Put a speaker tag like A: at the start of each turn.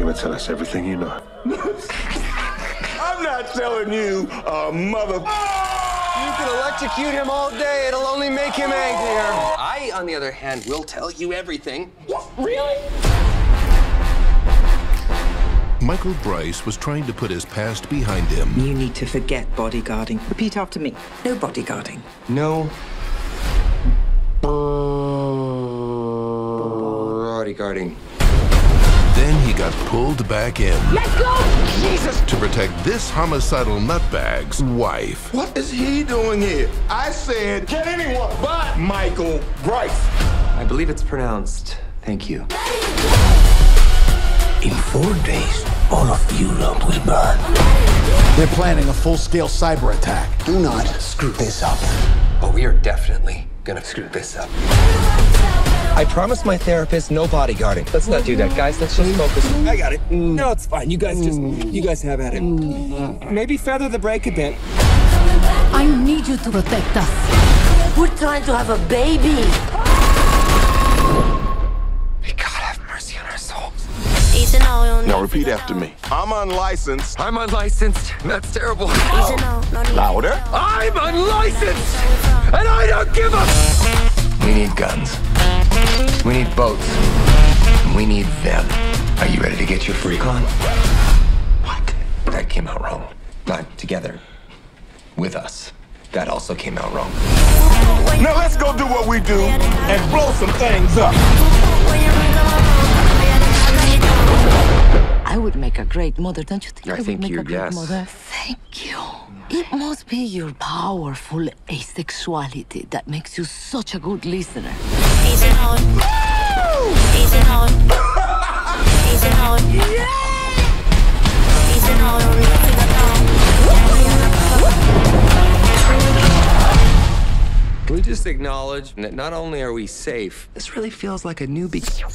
A: you're gonna tell us everything you know.
B: I'm not telling you, uh, mother.
C: You can electrocute him all day. It'll only make him angrier.
D: I, on the other hand, will tell you everything.
B: Really?
E: Michael Bryce was trying to put his past behind him.
F: You need to forget bodyguarding. Repeat after me. No bodyguarding.
D: No. Bodyguarding.
E: Then he got pulled back in
B: Let's go! Jesus!
E: to protect this homicidal nutbag's wife.
B: What is he doing here? I said, get anyone but Michael Bryce.
D: I believe it's pronounced thank you.
G: In four days, all of Europe will burn.
H: They're planning a full-scale cyber attack.
G: Do not screw this up.
D: But we are definitely gonna screw this up. I promised my therapist no bodyguarding. Let's not do that, guys. Let's just focus. I got it. No, it's fine. You guys just, mm. you guys have at it. Mm. Maybe feather the brake a bit.
I: I need you to protect us.
J: We're trying to have a baby.
D: May God have mercy on our souls.
B: Now repeat after me. I'm unlicensed.
D: I'm unlicensed. That's terrible. No.
B: Louder.
D: I'm unlicensed, and I don't give a. We need guns. We need boats. We need them. Are you ready to get your freak on? What? That came out wrong. Not together. With us. That also came out wrong.
B: Now let's go do what we do and blow some things up.
J: I would make a great mother, don't you think?
D: I
J: would
D: think
J: make
D: you-
J: a great
D: yes.
J: mother? Thank you. It must be your powerful asexuality that makes you such a good listener.
D: Can we just acknowledge that not only are we safe, this really feels like a new beginning.